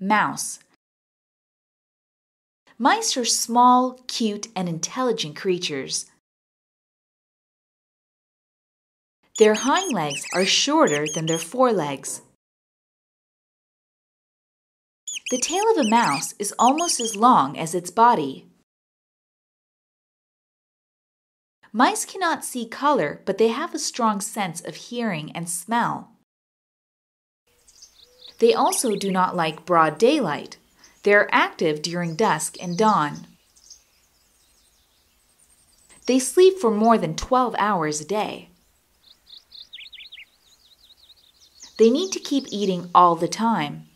mouse. Mice are small, cute, and intelligent creatures. Their hind legs are shorter than their forelegs. The tail of a mouse is almost as long as its body. Mice cannot see color, but they have a strong sense of hearing and smell. They also do not like broad daylight. They are active during dusk and dawn. They sleep for more than 12 hours a day. They need to keep eating all the time.